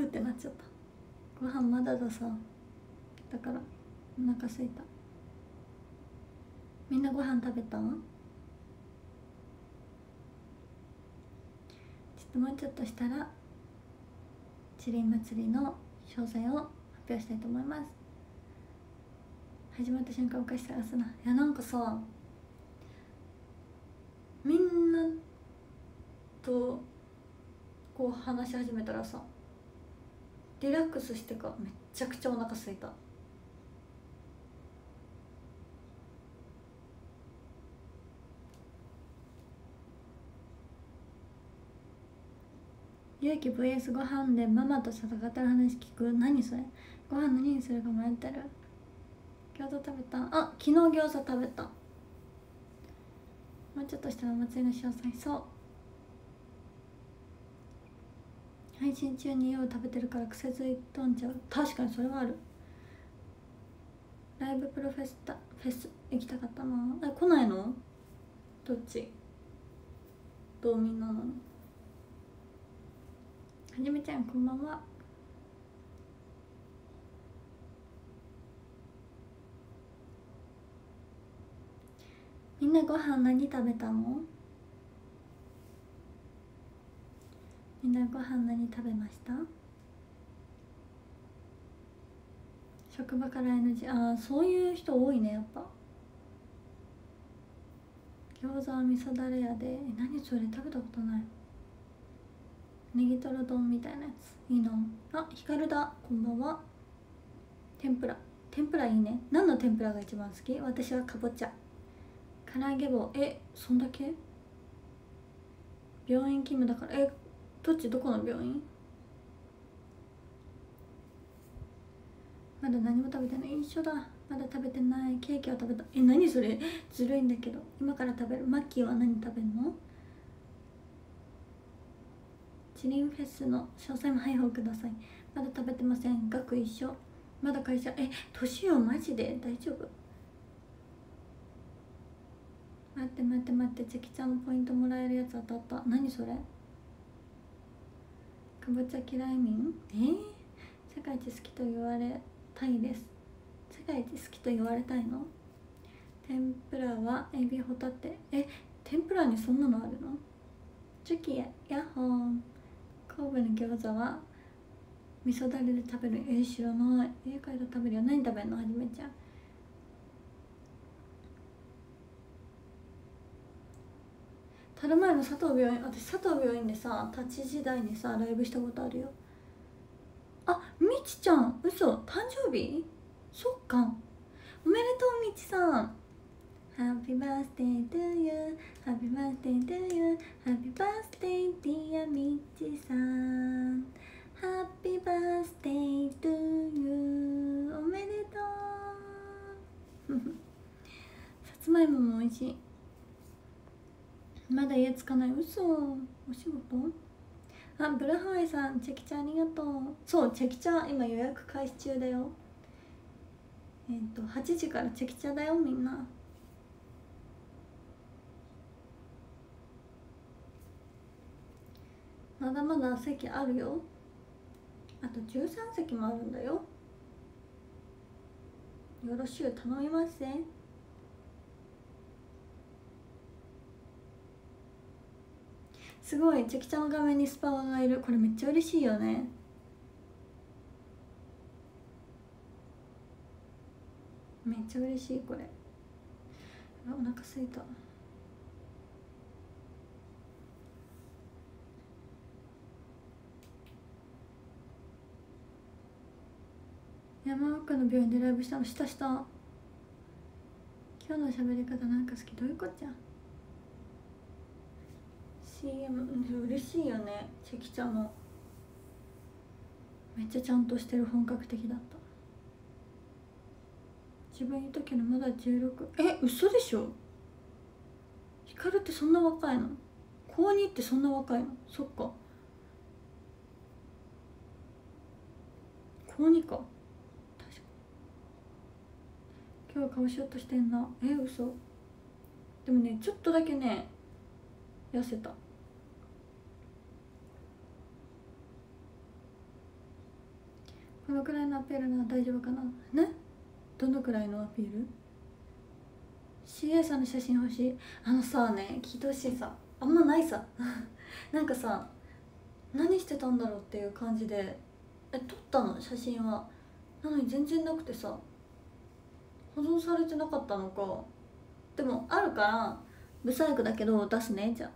ーってなっちゃった。ご飯まだださ。だからお腹すいた。みんなご飯食べた？ちょっともうちょっとしたらチリン祭りの詳細を発表したいと思います。始まった瞬間お菓子探すな。いやなんかさみんなとこう話し始めたらさリラックスしてかめっちゃくちゃお腹すいた。勇気 VS ご飯でママと戦ってる話聞く？何それ？ご飯何にするか迷ってる？餃子食べた？あ昨日餃子食べた。もうちょっとしたらお祭りの詳細。そう。配信中に家を食べてるから癖づいとんちゃう？確かにそれはある。ライブプロフェスタフェス行きたかったな。え来ないの？どっち？道民なの？はじめちゃんこんばんは。みんなご飯何食べたの？みんなご飯何食べました？職場から NG ああそういう人多いねやっぱ。餃子は味噌だれやで。え何それ食べたことない。ネギトロ丼みたいなやつ。いいなあひかるだ。こんばんは。天ぷら。天ぷらいいね。何の天ぷらが一番好き？私はかぼちゃ。唐揚げ棒。えそんだけ？病院勤務だから。えどっちどこの病院？まだ何も食べてない。一緒だ。まだ食べてない。ケーキは食べた。え何それ？ずるいんだけど。今から食べる。マッキーは何食べるの？チリンフェスの詳細も配布ください。まだ食べてません。額一緒。まだ会社。え年をマジで？大丈夫？待って待って待って。チェキちゃんのポイントもらえるやつ当たった。何それ？かぼちゃ嫌い民えー、世界一好きと言われたいです。世界一好きと言われたいの？天ぷらはエビホタテ。え天ぷらにそんなのあるの？チュキヤヤッホー。神戸の餃子は味噌だれで食べる。えー、知らない。家帰ら食べるよ。何食べるの？はじめちゃんたる前の佐藤病院私佐藤病院でさ立ち時代にさライブしたことあるよ。あみちちゃん嘘誕生日？そっか。おめでとうみちさん。Happy birthday to you. Happy birthday to you. Happy birthday dear みちさん。Happy birthday to you. おめでとう。さつまいもも美味しい。まだ家つかない？嘘。お仕事？あブルハワイさんチェキチャありがとう。そうチェキチャ今予約開始中だよ。えっ、ー、と8時からチェキチャだよみんな。まだまだ席あるよ。あと13席もあるんだよ。よろしゅう頼みますねすごいチェキちゃんの画面にスパワがいる。これめっちゃ嬉しいよね。めっちゃ嬉しいこれ。お腹すいた。山奥の病院でライブしたのしたした今日の喋り方なんか好き。どういうこっちゃ？CM 嬉しいよねチェキちゃんのめっちゃちゃんとしてる本格的だった。自分いたけどまだ16え嘘でしょ？光ってそんな若いの？高2ってそんな若いの？そっか。高2か。確か今日は顔しようとしてんな。え嘘。でもねちょっとだけね痩せた。このくらいのアピールなら大丈夫かな？ね？どのくらいのアピール？CA さんの写真欲しい。あのさね聞いてほしいさあんまないさ。なんかさ何してたんだろうっていう感じで。え撮ったの？写真は。なのに全然なくてさ。保存されてなかったのか。でもあるからブサイクだけど出すねじゃ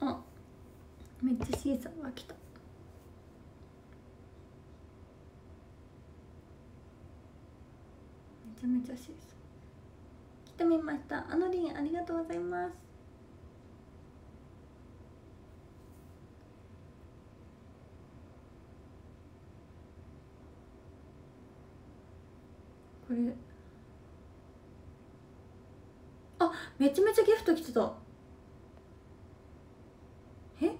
あ あめっちゃシーザーが来た。めちゃめちゃシーザー来てみました。あのりんありがとうございます。これ。あめちゃめちゃギフト来てたえ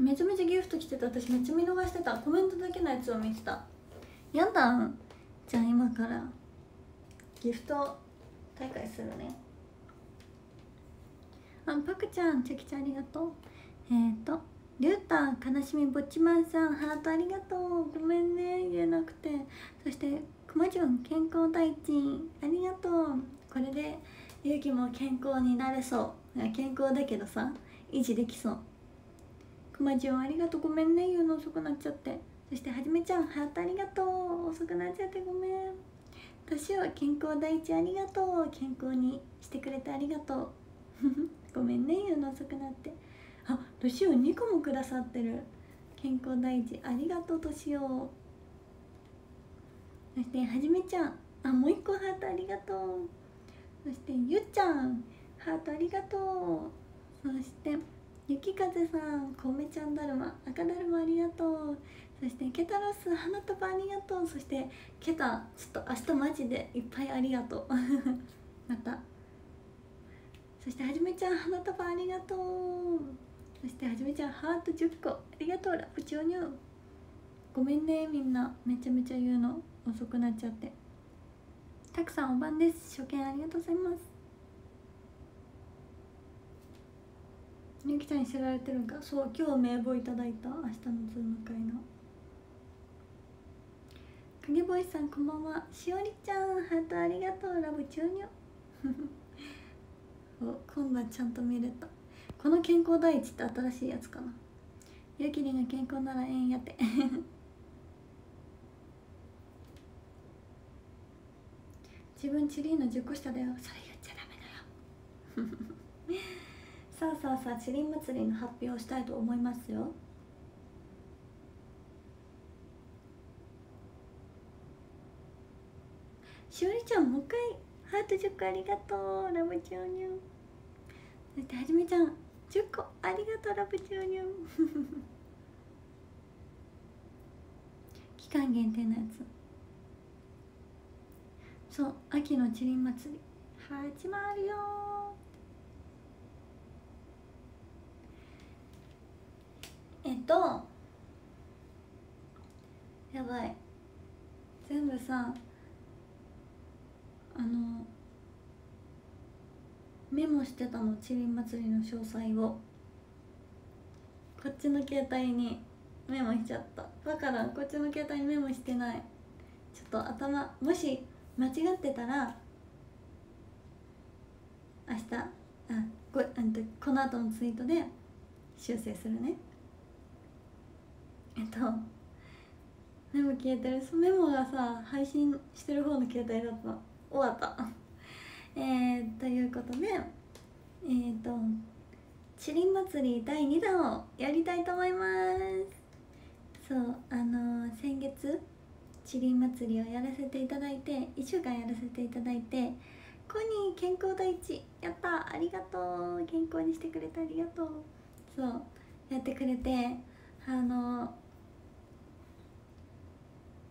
めちゃめちゃギフト来てた私めっちゃ見逃してた。コメントだけのやつを見てた。やだん。じゃあ今からギフト大会するね。あパクちゃんチョキちゃんありがとう。えっ、ー、とりゅうたん悲しみぼっちまんさんハートありがとう。ごめんね。言えなくて。そしてくまじゅん健康第一。ありがとう。これでゆうきも健康になれそう。健康だけどさ維持できそう。くまじゅんありがとう。ごめんね言うの遅くなっちゃって。そしてはじめちゃんハートありがとう。遅くなっちゃってごめん。年は健康第一ありがとう。健康にしてくれてありがとう。ごめんね言うの遅くなって。あ年を2個もくださってる。健康第一ありがとう年をそしてはじめちゃんあもう一個ハートありがとう。そしてゆっちゃんハートありがとう。そしてゆきかぜさんこめちゃんだるま赤だるまありがとう。そしてケタロス花束ありがとう。そしてケタちょっと明日マジでいっぱいありがとう。また。そしてはじめちゃん花束ありがとう。そしてはじめちゃんハート10個ありがとう。ラプチョニュー。ごめんねみんな。めちゃめちゃ言うの遅くなっちゃって。たくさんお晩です。初見ありがとうございます。ゆきちゃんに知られてるんか？そう今日名簿いただいた？明日のズーム会の。影ボイさんこんばんは。しおりちゃんハートありがとう。ラブチューニョお今度はちゃんと見れた。この健康第一って新しいやつかな。ゆきりんが健康ならええんやって。自分チリンの10個下だよそれ言っちゃダメだよ さあさあさあチリン祭りの発表をしたいと思いますよ。しおりちゃんもう一回ハート10個ありがとうラブチューニュンそしてはじめちゃん10個ありがとうラブチューニュン期間限定のやつ。そう秋のチリン祭り始まるよえっとやばい。全部さあのメモしてたのちびん祭りの詳細を。こっちの携帯にメモしちゃった。だからこっちの携帯にメモしてない。ちょっと頭もし間違ってたら明日あここの後のツイートで修正するね。と。メモ消えてるメモがさ配信してる方の携帯だった。終わった。えー、ということでえっ、ー、と「ちりん祭り第2弾」をやりたいと思います。そうあのー、先月ちりん祭りをやらせていただいて1週間やらせていただいてコニー健康第一やった。ありがとう。健康にしてくれてありがとう。そうやってくれてあの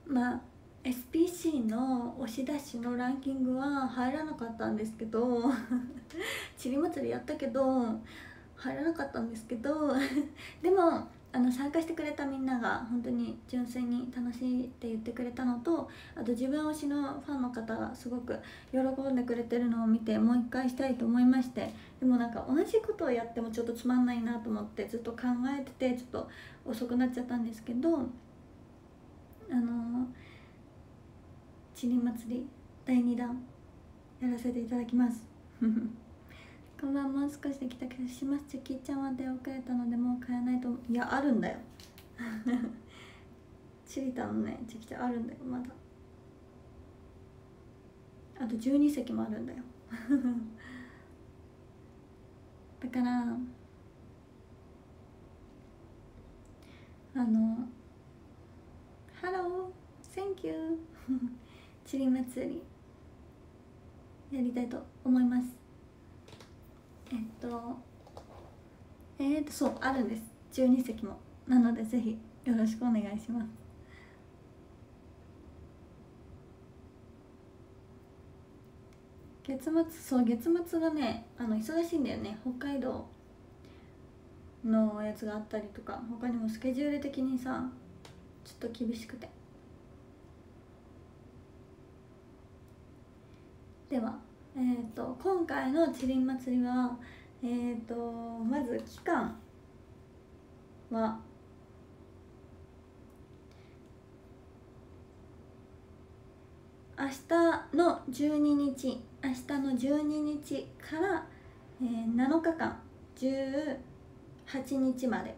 まあ SPC の押し出しのランキングは入らなかったんですけど ちり祭りやったけど入らなかったんですけどでもあの参加してくれたみんなが本当に純粋に楽しいって言ってくれたのとあと自分推しのファンの方がすごく喜んでくれてるのを見てもう一回したいと思いましてでもなんか同じことをやってもちょっとつまんないなと思ってずっと考えててちょっと遅くなっちゃったんですけどあのちり祭り第2弾やらせていただきます。こんばんもう少しできたけどします。チェキちゃんは出遅れたのでもう買えないと。いやあるんだよ。チリタのねチェキちゃんあるんだよまだ。あと12席もあるんだよ。だからあの Thank you. チリ祭り。やりたいと思います。えっとえー、っとそうあるんです。12席も。なのでぜひよろしくお願いします。月末そう月末がねあの忙しいんだよね。北海道のやつがあったりとか他にもスケジュール的にさちょっと厳しくて。ではえーと、今回の「ちりん祭りは」えーと、まず期間は明日の12日明日の12日から、えー、7日間18日まで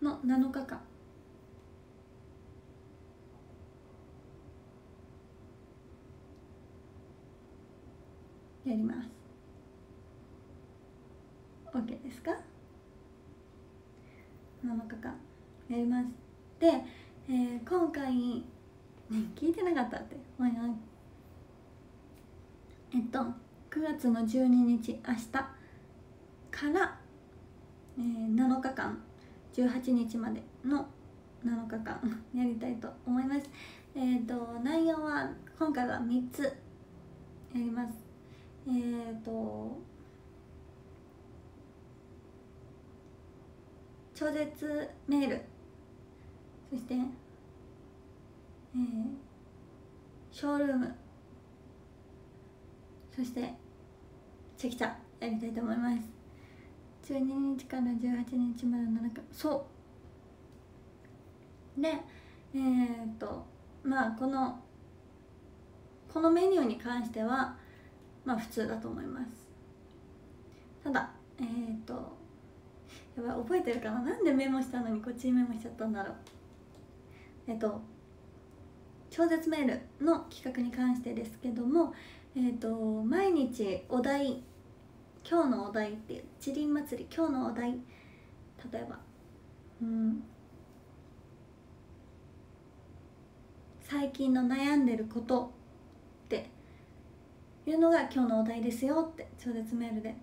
の7日間。やります。OK ですか？7日間やります。で、えー、今回、ね、聞いてなかったっておいおいえっと9月の12日明日から、えー、7日間18日までの7日間やりたいと思います。えっ、ー、と内容は今回は3つやります。えっ、ー、と超絶メール。そして、えー、ショールーム。そしてチェキチャやりたいと思います。12日から18日までの中。そう。でえー、っとまあこのこのメニューに関してはまあ普通だと思います。ただえっ、ー、とやばい覚えてるかな？なんでメモしたのにこっちにメモしちゃったんだろう？えっ、ー、と超絶メールの企画に関してですけどもえっ、ー、と毎日お題今日のお題っていうちりん祭り今日のお題例えばうん。最近の悩んでるこというのが今日のお題ですよって超絶メールで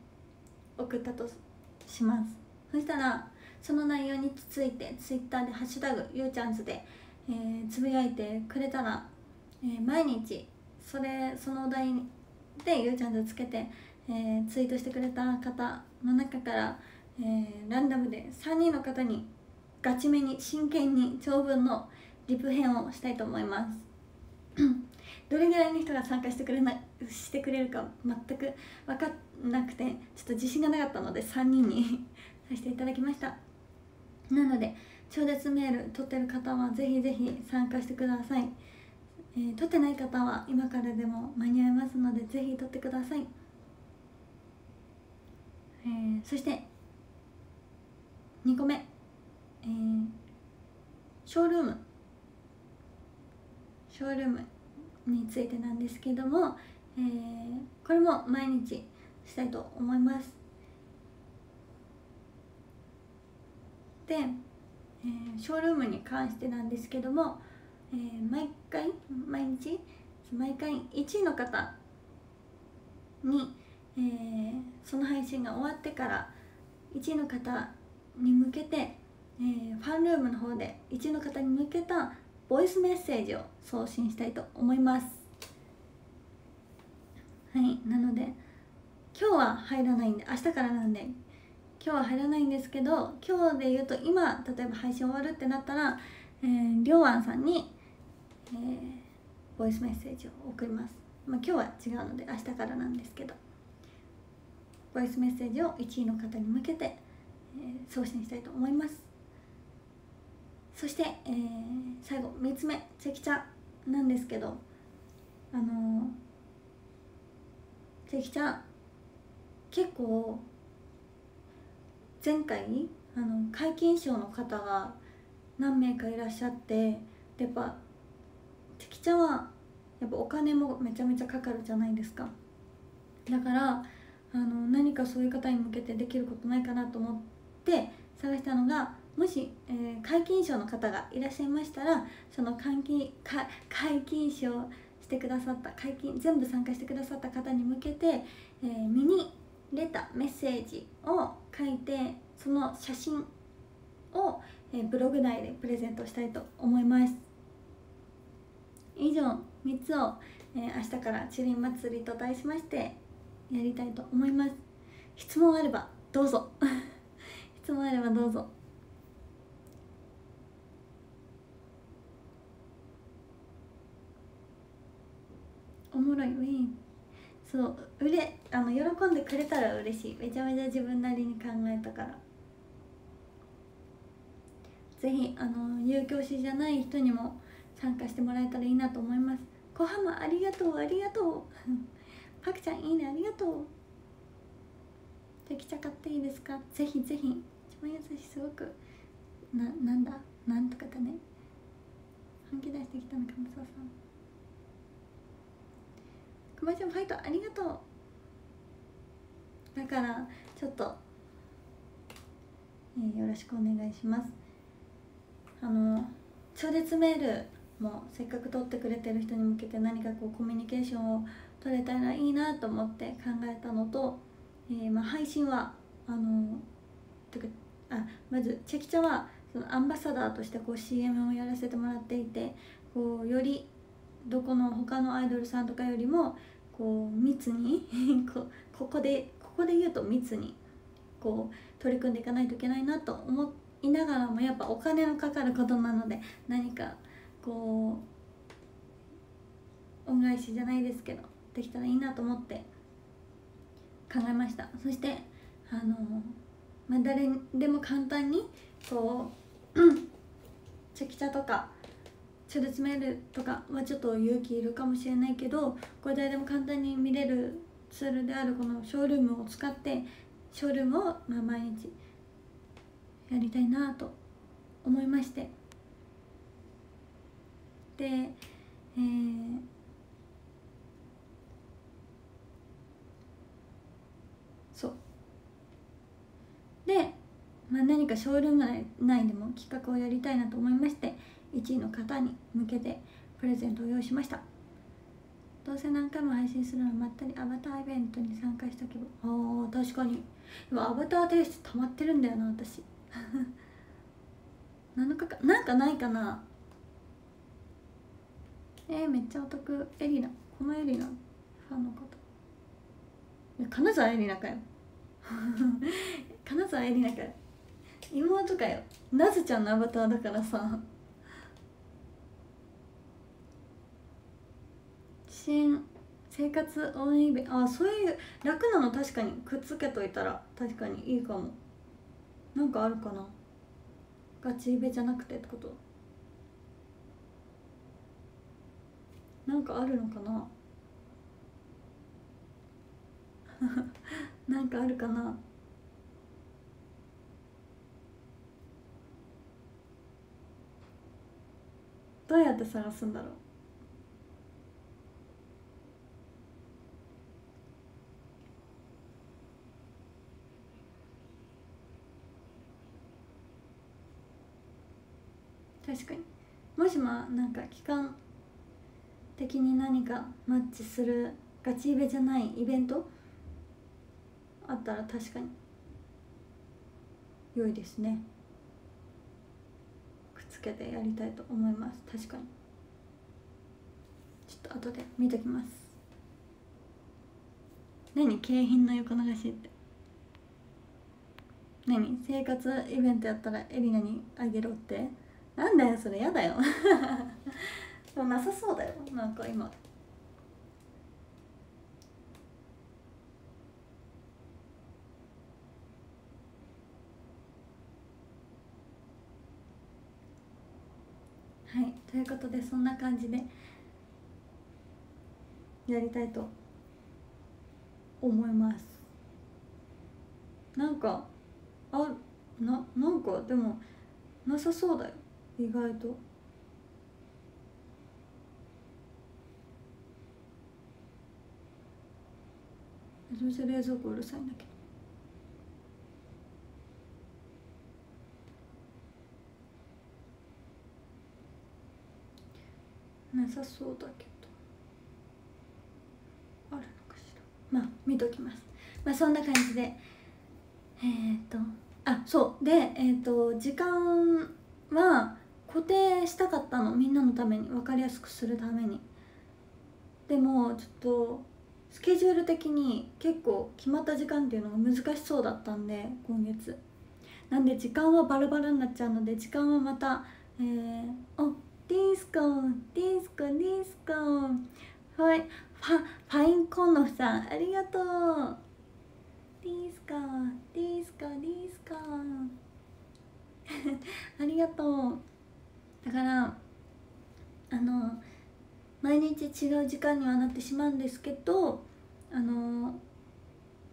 送ったとします。そしたらその内容についてツイッターで「ハッシュタグゆうちゃんズで」え、つぶやいてくれたら、えー、毎日それそのお題でゆうちゃんズつけて、えー、ツイートしてくれた方の中から、えー、ランダムで3人の方にガチめに真剣に長文のリプ編をしたいと思います。どれぐらいの人が参加してくれなしてくれるか全く分かんなくてちょっと自信がなかったので3人に させていただきました。なので超絶メール取ってる方はぜひぜひ参加してください、えー、取ってない方は今からでも間に合いますのでぜひ取ってください、えー、そして2個目、えー、ショールーム。ショールーム。についてなんですけども、えー、これも毎日したいと思います。で、えー、ショールームに関してなんですけども、えー、毎回毎日毎回1位の方に、えー、その配信が終わってから1位の方に向けて、えー、ファンルームの方で1位の方に向けたボイスメッセージを送信したいと思います。はいなので今日は入らないんで明日からなんで今日は入らないんですけど今日で言うと今例えば配信終わるってなったら、えー、りょうあんさんに、えー、ボイスメッセージを送ります、まあ、今日は違うので明日からなんですけどボイスメッセージを1位の方に向けて、えー、送信したいと思います。そして、えー、最後3つ目チェキチャなんですけどあのー、チェキチャ結構前回あの皆勤賞の方が何名かいらっしゃってやっぱチェキチャはやっぱお金もめちゃめちゃかかるじゃないですか。だからあの何かそういう方に向けてできることないかなと思って探したのがもし、えー、皆勤賞の方がいらっしゃいましたらその皆勤皆勤賞してくださった皆勤全部参加してくださった方に向けて、えー、ミニレタメッセージを書いてその写真を、えー、ブログ内でプレゼントしたいと思います。以上3つを、えー、明日からチリン祭りと題しましてやりたいと思います。質問あればどうぞ。質問あればどうぞ。もろいウィンそううれあの喜んでくれたら嬉しい。めちゃめちゃ自分なりに考えたから。ぜひあの有教師じゃない人にも参加してもらえたらいいなと思います。小浜ありがとうありがとう。パクちゃんいいねありがとう。できちゃ買っていいですか？ぜひぜひ。一番優しいすごく。ななんだ？なんとかだね。本気出してきたのかもそうさんまちゃんファイトありがとう。だからちょっと、えー、よろしくお願いします。あの超絶メールもせっかく取ってくれてる人に向けて何かこうコミュニケーションを取れたらいいなと思って考えたのと、えー、まあ、配信はあのてかあまずチェキチャはそのアンバサダーとしてこう CM をやらせてもらっていてこうよりどこの他のアイドルさんとかよりもこう密に こここでここで言うと密にこう取り組んでいかないといけないなと思いながらもやっぱお金のかかることなので何かこう恩返しじゃないですけどできたらいいなと思って考えました。そしてあの、まあ、誰でも簡単にこう チェキチャとかチャルツメールとかはちょっと勇気いるかもしれないけどこれ誰でも簡単に見れるツールであるこのショールームを使ってショールームをまあ毎日やりたいなと思いましてで、えー、で、まあ、何かショールーム内でも企画をやりたいなと思いまして1位の方に向けてプレゼントを用意しました。どうせ何回も配信するのまったりアバターイベントに参加したけどあ確かに。でもアバター提出溜まってるんだよな私。7日かなんかないかな。えー、めっちゃお得。エリナ。このエリナ。ファンの方。金沢エリナかよ。金沢エリナかよ。妹かよ。なずちゃんのアバターだからさ。支援生活応援イベントあそういう楽なの？確かにくっつけといたら確かにいいかも。なんかあるかな？ガチイベじゃなくてってこと？なんかあるのかな？なんかあるかな？どうやって探すんだろう？確かに。もしまあなんか期間的に何かマッチするガチイベじゃないイベント？あったら確かに。良いですね。くっつけてやりたいと思います。確かに。ちょっと後で見ときます。何景品の横流しって？何？生活イベントやったらエリナにあげろって？なんだよそれやだよ。で もなさそうだよなんか今。はいということでそんな感じでやりたいと思います。なんかあななんかでもなさそうだよ。意外と。めちゃめちゃ冷蔵庫うるさいんだけど。なさそうだけど。あるのかしら。まあ見ときます。まあそんな感じで。えー、っとあそう。でえー、っと時間は固定したかったの。みんなのために。分かりやすくするために。でもちょっとスケジュール的に結構決まった時間っていうのが難しそうだったんで今月。なんで時間はバラバラになっちゃうので時間はまたえー、おディスコディスコディスコはい。ファファインコンノフさんありがとう。ディスコディスコディスコ ありがとう。だからあの毎日違う時間にはなってしまうんですけどあの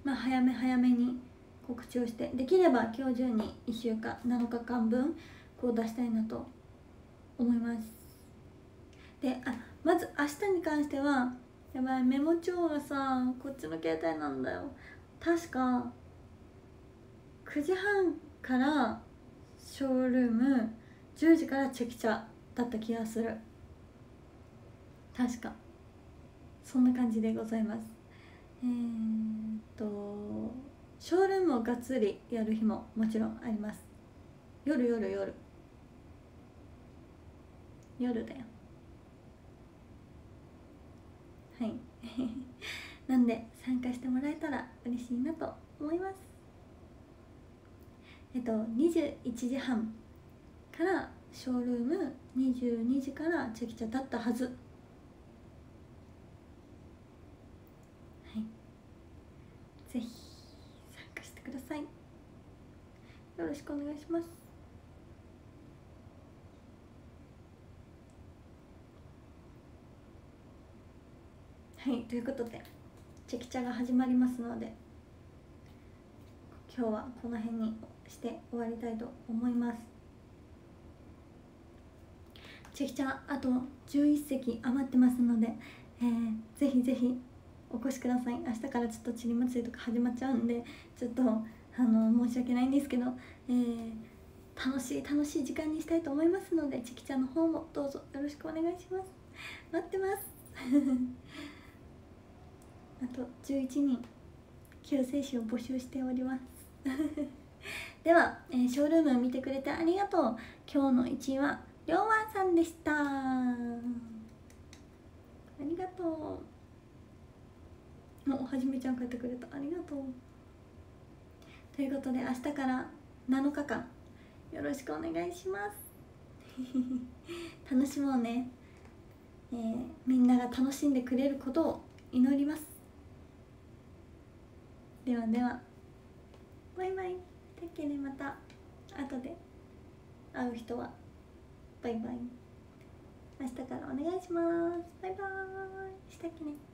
まあ早め早めに告知をしてできれば今日中に1週間7日間分こう出したいなと思います。であまず明日に関してはやばいメモ帳がさこっちの携帯なんだよ。確か9時半からショールーム10時からチェキチャだった気がする。確か。そんな感じでございます。えー、っとショールームをがっつりやる日ももちろんあります。夜夜夜。夜だよ。はい。なんで参加してもらえたら嬉しいなと思います。えっと21時半。からショールーム22時からチェキチャだったはず。はい。ぜひ参加してください。よろしくお願いします。はいということでチェキチャが始まりますので今日はこの辺にして終わりたいと思います。チェキちゃんあと11席余ってますので、えー、ぜひぜひお越しください。明日からちょっとちり祭りとか始まっちゃうんでちょっとあの申し訳ないんですけど、えー、楽しい楽しい時間にしたいと思いますのでチキちゃんの方もどうぞよろしくお願いします。待ってます。あと11人救世主を募集しております。では、えー、ショールーム見てくれてありがとう。今日の1位はりょうわんさんでした。ありがとう。もうはじめちゃん帰ってくれた。ありがとう。ということで明日から7日間よろしくお願いします。楽しもうね、えー、みんなが楽しんでくれることを祈ります。ではでは。バイバイ。てっけねまた後で会う人は。バイバイ。明日からお願いします。バイバーイ。したっけね。